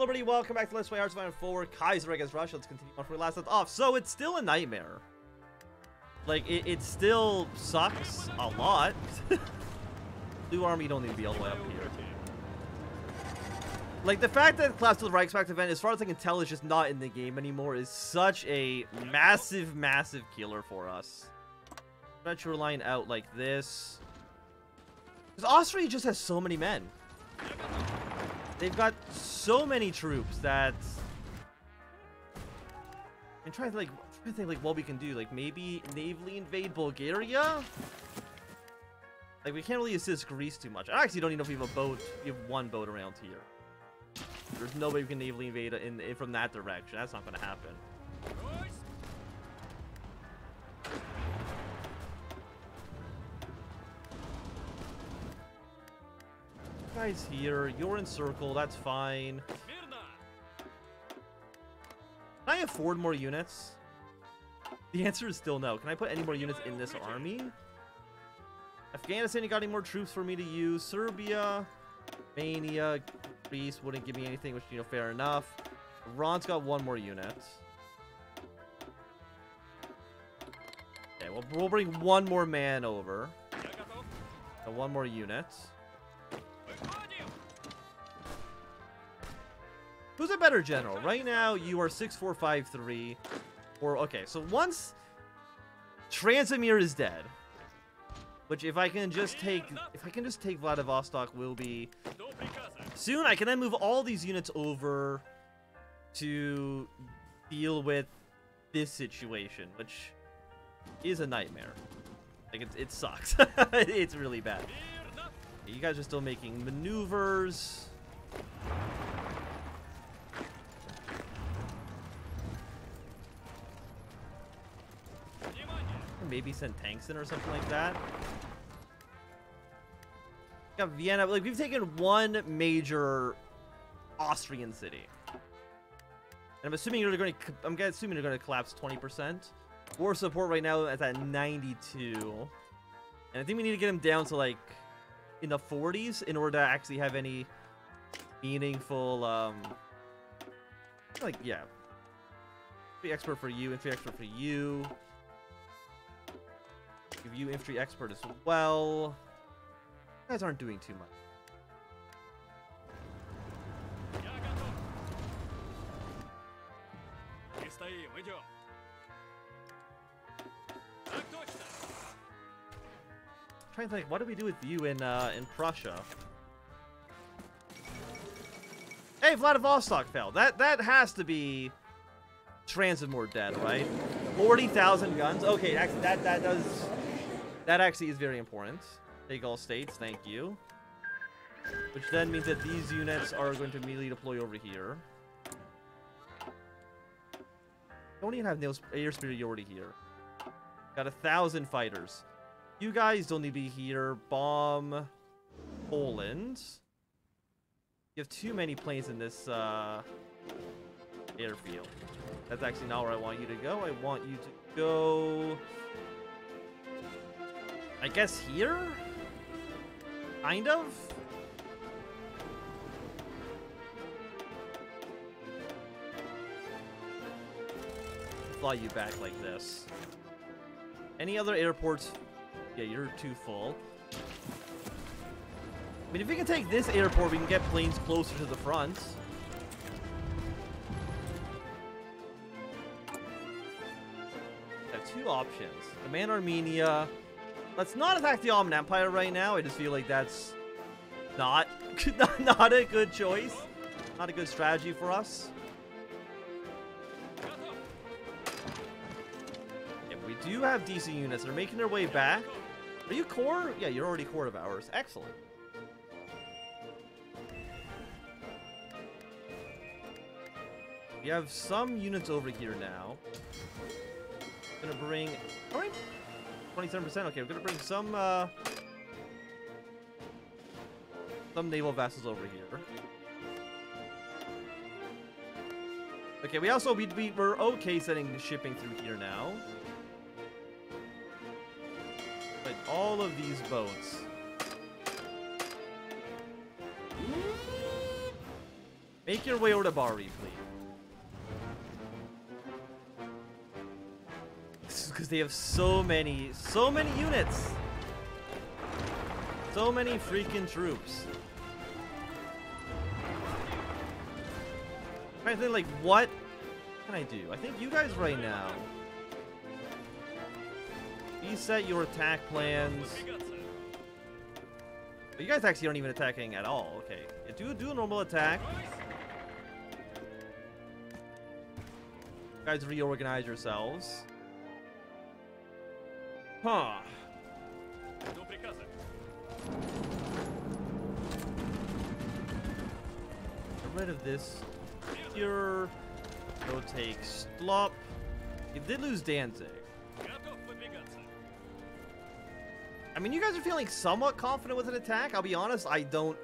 Hello, everybody. Welcome back to Let's Play Hearts of Iron 4 Kaiser against Russia. Let's continue on where we last left off. So, it's still a nightmare. Like, it, it still sucks a lot. Blue Army don't need to be all the way up here. Like, the fact that Clash of the Reichsmacht event, as far as I can tell, is just not in the game anymore is such a massive, massive killer for us. Metro line out like this. Because Austria just has so many men. They've got so many troops that I'm trying to like trying to think like what we can do. Like maybe navally invade Bulgaria. Like we can't really assist Greece too much. I actually don't even know if we have a boat. We have one boat around here. There's no way we can navally invade in, in from that direction. That's not to happen. Guys here, you're in circle, that's fine. Can I afford more units? The answer is still no. Can I put any more units in this army? Afghanistan, you got any more troops for me to use? Serbia, Mania, Greece wouldn't give me anything, which, you know, fair enough. Iran's got one more unit. Okay, well, we'll bring one more man over. And one more unit. Who's a better general? Right now, you are 6453. Or, okay, so once Transamur is dead, which if I can just take, if I can just take Vladivostok will be soon, I can then move all these units over to deal with this situation, which is a nightmare. Like, it, it sucks. it's really bad. You guys are still making maneuvers. Maybe send tanks in or something like that. Vienna. Like we've taken one major Austrian city. And I'm assuming you're going to. I'm assuming you're going to collapse 20%. War support right now is at 92. And I think we need to get him down to like in the 40s in order to actually have any meaningful. Um, like yeah, infantry expert for you, infantry expert for you. Give you infantry expert as well. You guys aren't doing too much. I'm trying to think, what do we do with you in uh, in Prussia? Hey, Vladivostok fell. That that has to be Transamur dead, right? 40,000 guns. Okay, that that does that actually is very important. Take all states, thank you. Which then means that these units are going to immediately deploy over here. Don't even have air superiority here. Got a thousand fighters. You guys don't need to be here. Bomb Poland. You have too many planes in this uh, airfield. That's actually not where I want you to go. I want you to go... I guess here? Kind of? Fly you back like this. Any other airports? Yeah, you're too full. I mean, if we can take this airport, we can get planes closer to the front. I have two options. Command Armenia, Let's not attack the Ottoman Empire right now. I just feel like that's not, not a good choice. Not a good strategy for us. Yeah, we do have DC units. They're making their way back. Are you core? Yeah, you're already core of ours. Excellent. We have some units over here now. Gonna bring... Alright, 27%. Okay, we're gonna bring some, uh... Some naval vessels over here. Okay, we also, we, we, we're okay sending shipping through here now. But all of these boats... Make your way over to Bari, please. Because they have so many, so many units. So many freaking troops. I think like what can I do? I think you guys right now. Reset your attack plans. But you guys actually aren't even attacking at all. Okay. Yeah, do do a normal attack. You guys reorganize yourselves. Huh. Get rid of this here. Go take Slop. You did lose Danzig. I mean, you guys are feeling somewhat confident with an attack. I'll be honest, I don't,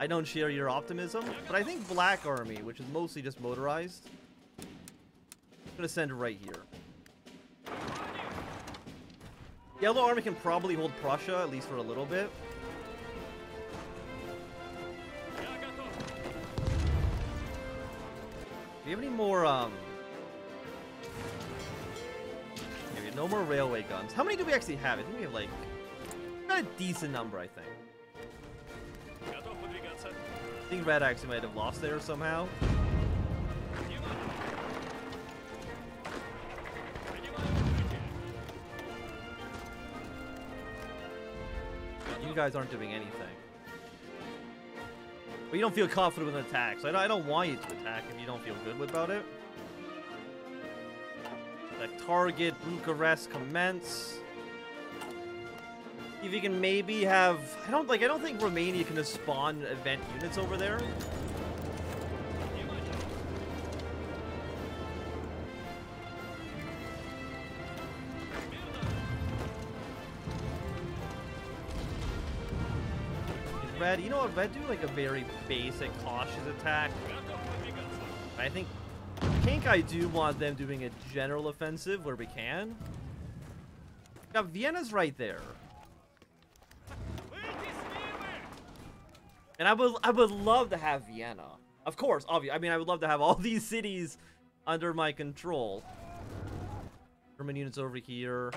I don't share your optimism. But I think Black Army, which is mostly just motorized, I'm gonna send right here. Yellow Army can probably hold Prussia, at least for a little bit. Do you have any more, um... Maybe no more railway guns. How many do we actually have? I think we have, like... Got a decent number, I think. I think Red actually might have lost there somehow. You guys aren't doing anything. But you don't feel confident with an attack, so I don't, I don't want you to attack if you don't feel good about it. Like target, Bucharest, commence. If you can maybe have, I don't like, I don't think Romania can spawn event units over there. You know what? Red do like a very basic cautious attack. I think Pink, I do want them doing a general offensive where we can. Yeah, Vienna's right there. And I would I would love to have Vienna. Of course, obviously. I mean, I would love to have all these cities under my control. German units over here.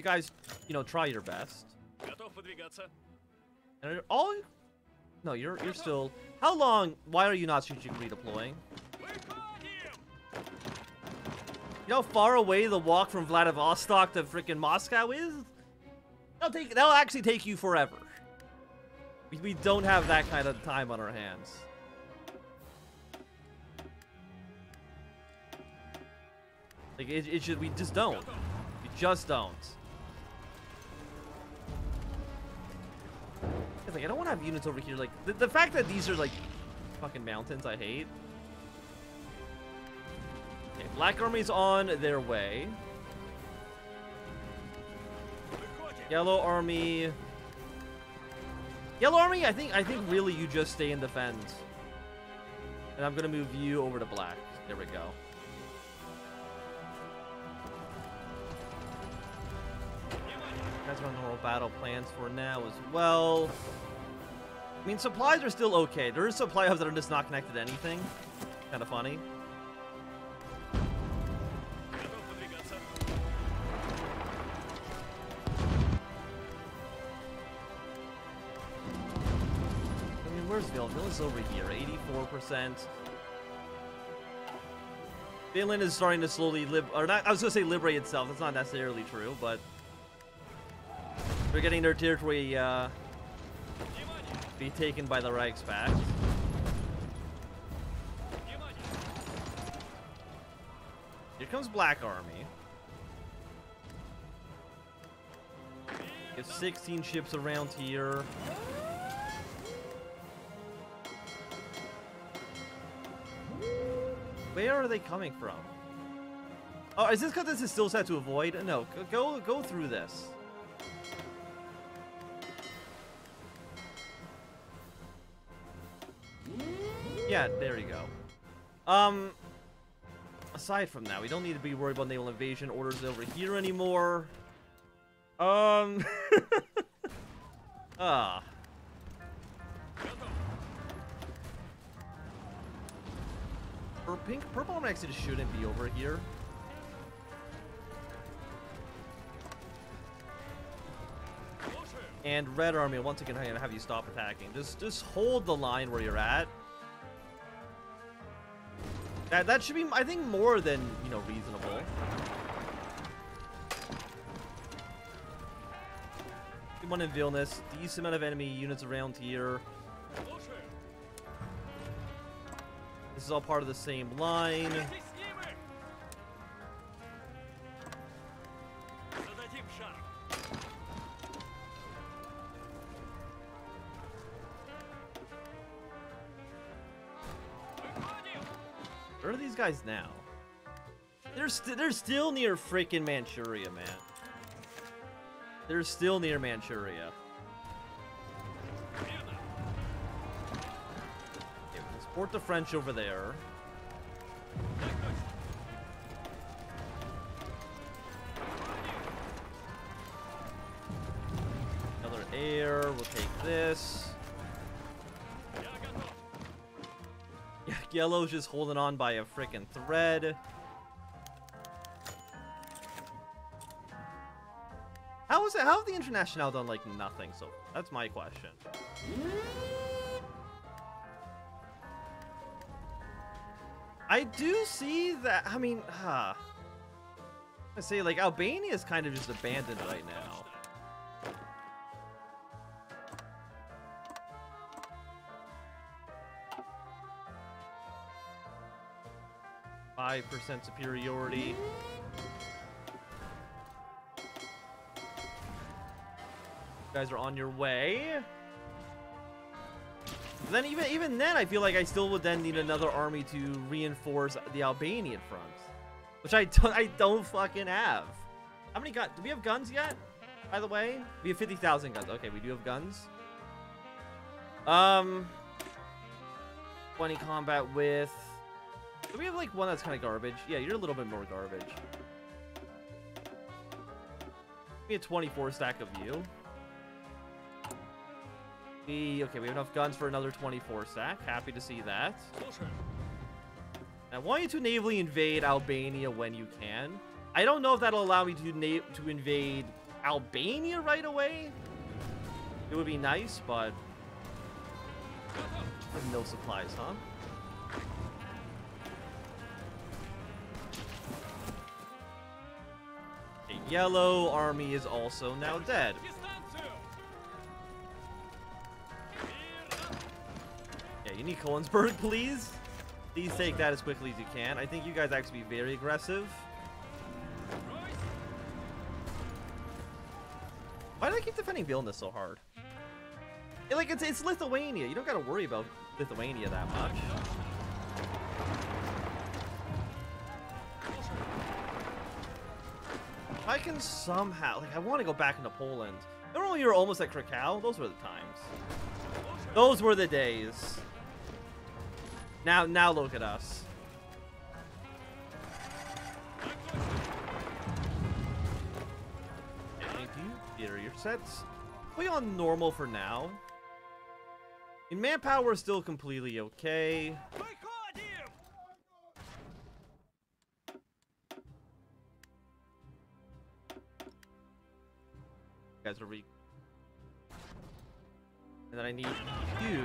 You guys, you know, try your best. And all No, you're you're still How long why are you not shooting redeploying? You know how far away the walk from Vladivostok to freaking Moscow is? That'll take that'll actually take you forever. We, we don't have that kind of time on our hands. Like it, it should we just don't. We just don't. It's like I don't want to have units over here. Like the, the fact that these are like fucking mountains, I hate. Okay, Black Army's on their way. Yellow Army. Yellow Army, I think I think really you just stay and defend. And I'm gonna move you over to black. There we go. That's my normal battle plans for now as well. I mean, supplies are still okay. There is supply hubs that are just not connected to anything. Kind of funny. I mean, where's Vil? Vil is over here, 84%. Finland is starting to slowly lib- or not, I was gonna say liberate itself. That's not necessarily true, but they're getting their territory, uh, be taken by the Reichspakt. Here comes Black Army. Get 16 ships around here. Where are they coming from? Oh, is this because this is still set to avoid? No, go go through this. Yeah, there you go. Um, aside from that, we don't need to be worried about naval invasion orders over here anymore. Um, ah. Her pink purple armor actually shouldn't be over here. And red army, once again, I'm gonna have you stop attacking. Just, just hold the line where you're at. That, that should be, I think, more than, you know, reasonable. One in Vilnius, decent amount of enemy units around here. This is all part of the same line. Guys now? They're, st they're still near freaking Manchuria, man. They're still near Manchuria. Okay, we'll support the French over there. Another air, we'll take this. Yellow's just holding on by a freaking thread. How is it? How have the International done like nothing so? That's my question. I do see that. I mean, huh. I say like Albania is kind of just abandoned right now. Five percent superiority. You guys are on your way. Then even even then, I feel like I still would then need another army to reinforce the Albanian front, which I don't I don't fucking have. How many guns? Do we have guns yet? By the way, we have fifty thousand guns. Okay, we do have guns. Um, twenty combat with. Do we have like one that's kind of garbage? Yeah, you're a little bit more garbage. Give me a 24 stack of you. We, okay, we have enough guns for another 24 stack. Happy to see that. I want you to navally invade Albania when you can. I don't know if that'll allow me to to invade Albania right away. It would be nice, but no supplies, huh? Yellow army is also now dead. Yeah, you need Kolensburg, please. Please take that as quickly as you can. I think you guys actually be very aggressive. Why do I keep defending Vilnius so hard? Like, it's, it's Lithuania. You don't gotta worry about Lithuania that much. Can somehow... Like, I want to go back into Poland. Remember when we were almost at Krakow? Those were the times. Those were the days. Now, now look at us. Thank you. Your sets. You on normal for now. In manpower, we're still completely okay. Guys are re. And then I need you.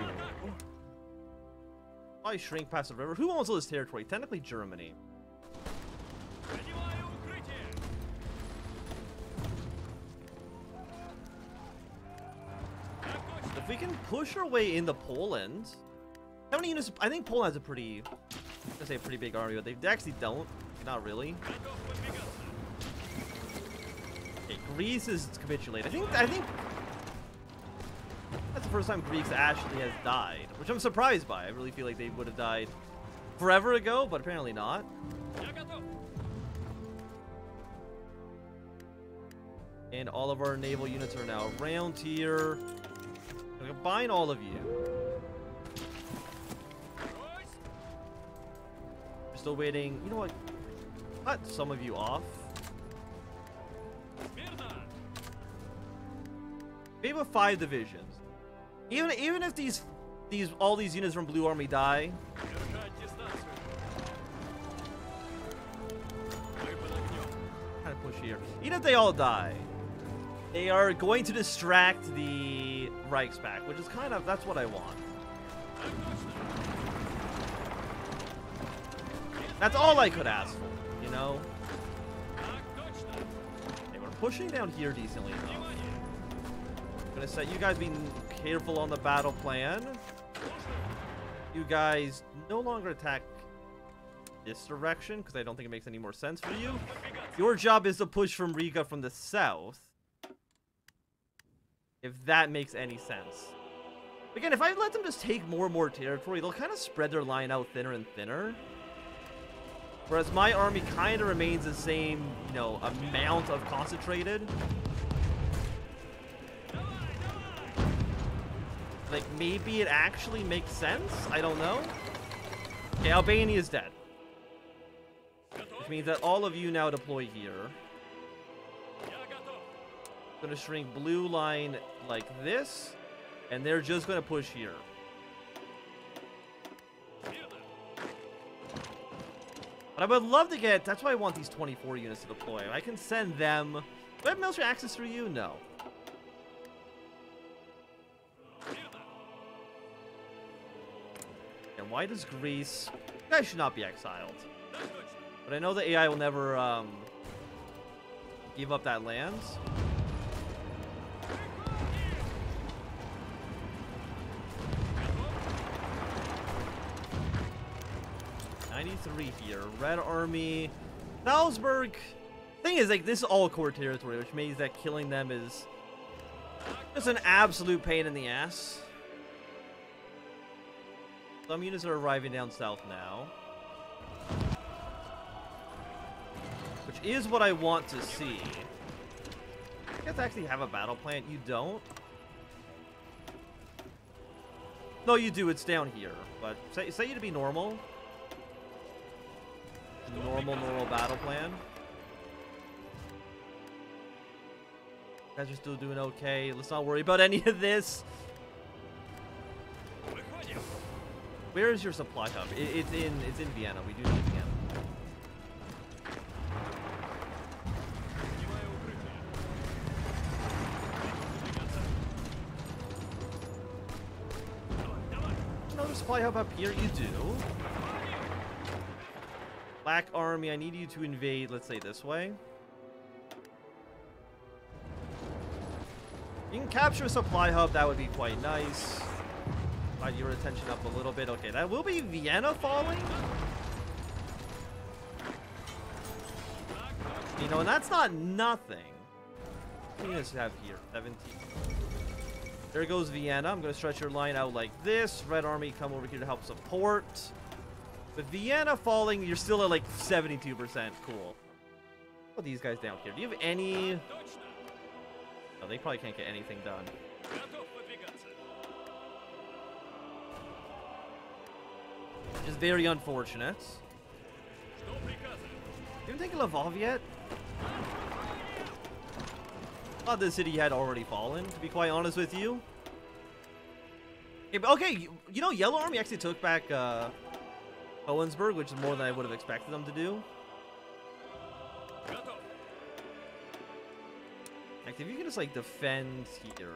I shrink past the river. Who owns all this territory? Technically Germany. If we can push our way into Poland, how many units? I think Poland has a pretty, I say a pretty big army, but they actually don't. Not really. Greece is capitulated. I think. I think that's the first time Greece actually has died, which I'm surprised by. I really feel like they would have died forever ago, but apparently not. And all of our naval units are now around here. Gonna combine all of you. We're still waiting. You know what? Cut some of you off. Maybe with five divisions. Even even if these these all these units from Blue Army die. Kind of push here. Even if they all die, they are going to distract the Reichspakt, which is kind of that's what I want. That's all I could ask for, you know? They were pushing down here decently. Gonna set you guys being careful on the battle plan. You guys no longer attack this direction because I don't think it makes any more sense for you. Your job is to push from Riga from the south. If that makes any sense. Again, if I let them just take more and more territory, they'll kind of spread their line out thinner and thinner. Whereas my army kind of remains the same, you know, amount of concentrated. Like, maybe it actually makes sense? I don't know. Okay, Albania is dead. Which means that all of you now deploy here. I'm gonna shrink blue line like this, and they're just gonna push here. But I would love to get, that's why I want these 24 units to deploy. I can send them. Do I have military access through you? No. Why does Greece... You guys should not be exiled. But I know the AI will never um, give up that land. 93 here. Red Army. Salzburg. Thing is, like, this is all core territory, which means that killing them is just an absolute pain in the ass. Some units are arriving down south now. Which is what I want to see. You guys actually have a battle plan? You don't? No, you do. It's down here. But say, say you to be normal normal, normal battle plan. You guys are still doing okay. Let's not worry about any of this. Where is your supply hub? It, it's in it's in Vienna. We do need Vienna. Another supply hub up here. You do. Black Army, I need you to invade, let's say this way. You can capture a supply hub, that would be quite nice. Your attention up a little bit. Okay, that will be Vienna falling. You know, and that's not nothing. What do you have here? 17. There goes Vienna. I'm going to stretch your line out like this. Red Army come over here to help support. With Vienna falling, you're still at like 72%. Cool. Put these guys down here. Do you have any... Oh, they probably can't get anything done. Which is very unfortunate. Haven't taken Lvov yet? Thought the city had already fallen, to be quite honest with you. Okay, you know, Yellow Army actually took back uh, Owensburg, which is more than I would have expected them to do. Like, if you can just, like, defend here.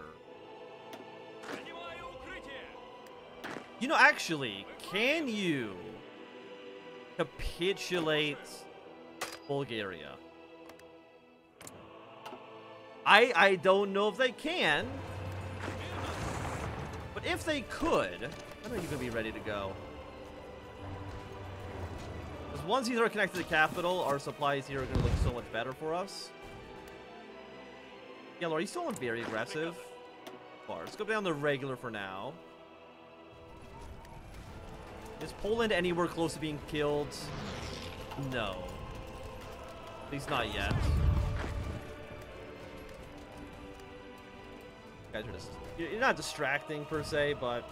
You know, actually, can you capitulate Bulgaria? I I don't know if they can. But if they could, I know you gonna be ready to go. Because once these are connected to the capital, our supplies here are to look so much better for us. Yellow, are you still very aggressive? Far. Let's go down the regular for now. Is Poland anywhere close to being killed? No. At least not yet. You guys are just... You're not distracting, per se, but...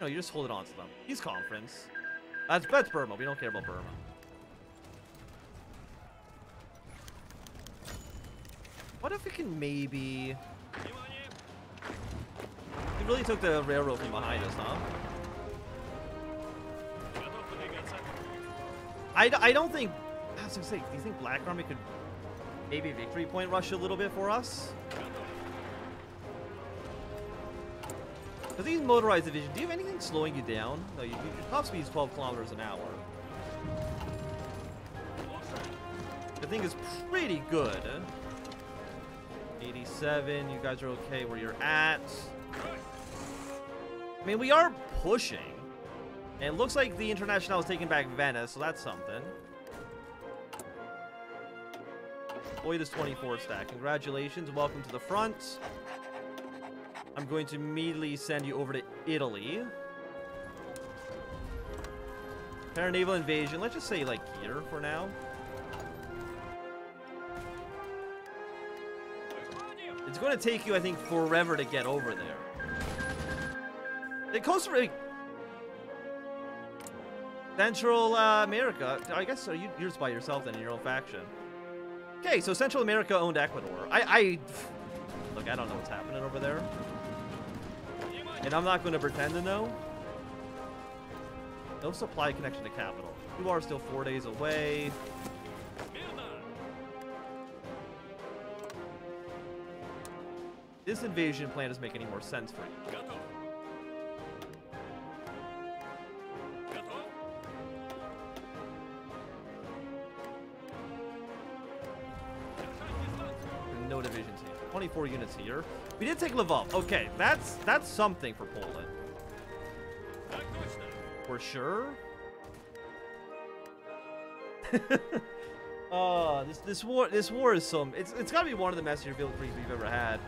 No, you just hold it on to them. He's conference. That's, that's Burma. We don't care about Burma. What if we can maybe... Really took the railroad from behind us, huh? I, I don't think. I was gonna say, do you think Black Army could maybe victory point rush a little bit for us? Because these motorized divisions, do you have anything slowing you down? No, you, your top speed is 12 kilometers an hour. The thing is pretty good. 87, you guys are okay where you're at. I mean, we are pushing. And it looks like the International is taking back Venice, so that's something. Boy, this 24 stack. Congratulations. Welcome to the front. I'm going to immediately send you over to Italy. Paranaval invasion. Let's just say, like, here for now. It's going to take you, I think, forever to get over there. Costa Rica... Central uh, America. I guess so. You, you're just by yourself then in your own faction. Okay, so Central America owned Ecuador. I, I... Look, I don't know what's happening over there. And I'm not going to pretend to know. No supply connection to capital. You are still four days away. This invasion plan doesn't make any more sense for you. Divisions here. 24 units here. We did take Lvov. Okay, that's that's something for Poland. For sure. oh, this this war this war is some it's it's gotta be one of the messier victories we've ever had.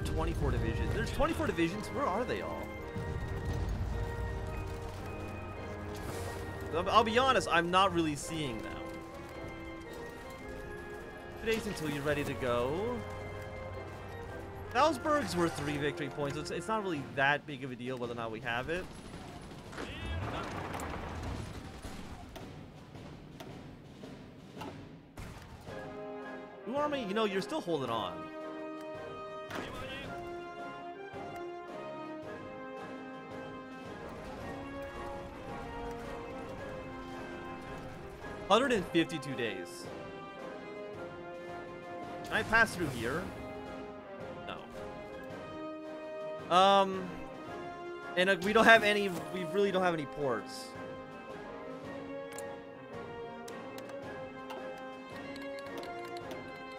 There 24 divisions? There's 24 divisions. Where are they all? I'll, be honest, I'm not really seeing them. Two days until you're ready to go. Salzburg's worth three victory points. It's, it's not really that big of a deal whether or not we have it. Army, you know, you're still holding on. Hundred and fifty-two days. Can I pass through here? No. Um, and uh, we don't have any. We really don't have any ports.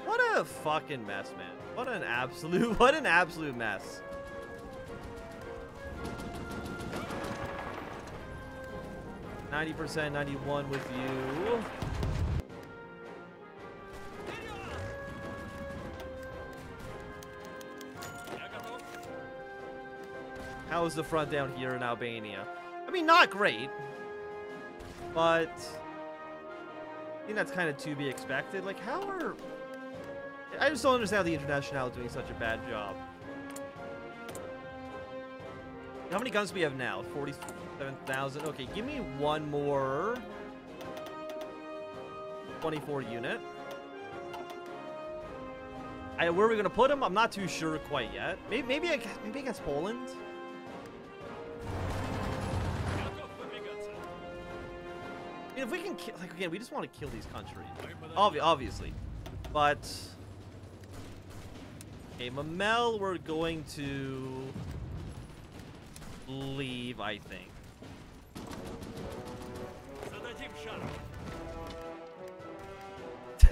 What a fucking mess, man. What an absolute. What an absolute mess. Ninety percent, ninety-one with you. How is the front down here in Albania? I mean, not great. But... I think that's kind of to be expected. Like, how are... I just don't understand how the International is doing such a bad job. How many guns do we have now? 47,000. Okay, give me one more... 24 unit. I, where are we going to put them? I'm not too sure quite yet. Maybe, maybe, maybe against Poland? if we can kill, like, again, we just want to kill these countries. Obvi obviously. But... Okay, Memel, we're going to... leave, I think.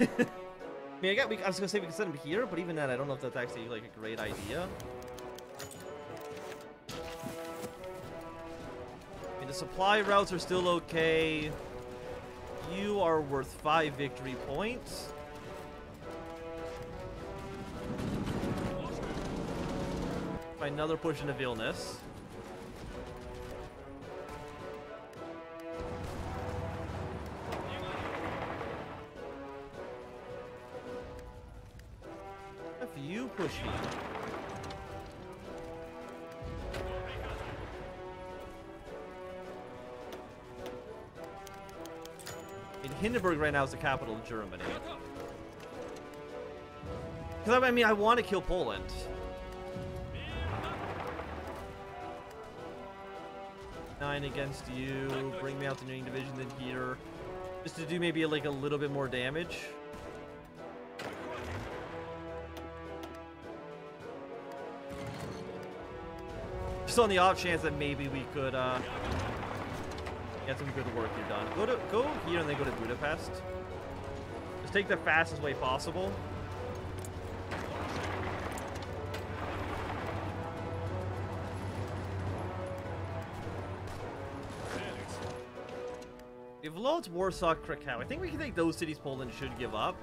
I mean, I, got, we, I was gonna say we can send him here, but even then, I don't know if that's actually like a great idea. I mean, the supply routes are still okay. You are worth five victory points. Another push into Vilnius. Me. Hindenburg right now is the capital of Germany. Because, I mean, I want to kill Poland. Nine against you. Bring me out the New Division in here. Just to do maybe like a little bit more damage. Just on the off chance that maybe we could uh, get some good work here done. Go to go here and then go to Budapest. Just take the fastest way possible. If Lodz, Warsaw, Krakow, I think we can take those cities Poland should give up.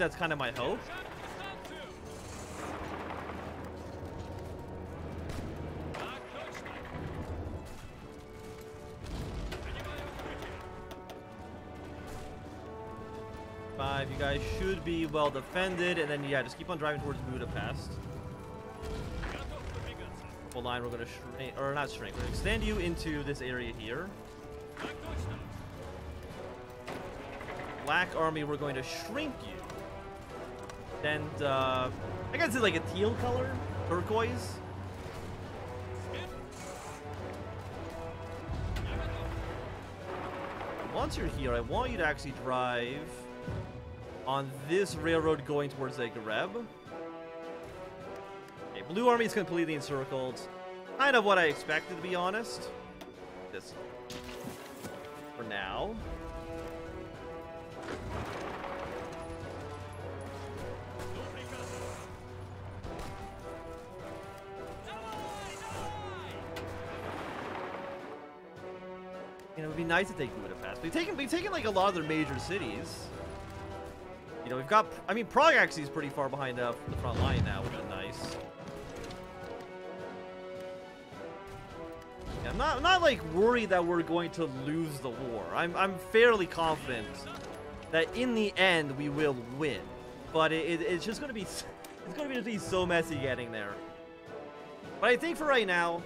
That's kind of my hope. Five, you guys should be well defended, and then yeah, just keep on driving towards Budapest. Full line, we're gonna shrink, or not shrink, we're gonna extend you into this area here. Black army, we're going to shrink you. And uh, I guess it's like a teal color, turquoise. Once you're here, I want you to actually drive on this railroad going towards Zagreb. Okay, Blue Army is completely encircled. Kind of what I expected, to be honest. This for now. You know, it would be nice to take Budapest. We've taken, we've taken like a lot of their major cities. You know, we've got, I mean, Prague actually is pretty far behind uh, the front line now, which is nice. Yeah, I'm not, I'm not like worried that we're going to lose the war. I'm, I'm fairly confident that in the end we will win. But it, it, it's just going to be, it's going to be so messy getting there. But I think for right now,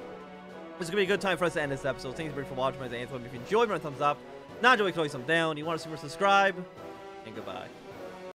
is going to be a good time for us to end this episode. Thanks very much for watching. My Anthem. If you enjoyed, run a thumbs up. Not enjoy, throw some down. You want to more, subscribe. And goodbye.